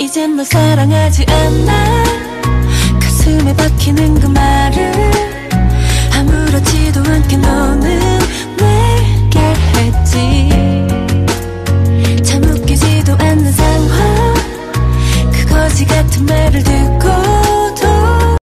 이젠 널 사랑하지 않아. 가슴에 박히는 그 말을 아무렇지도 않게 너는 내게 했지. 참 웃기지도 않는 상황. 그 거지 같은 말을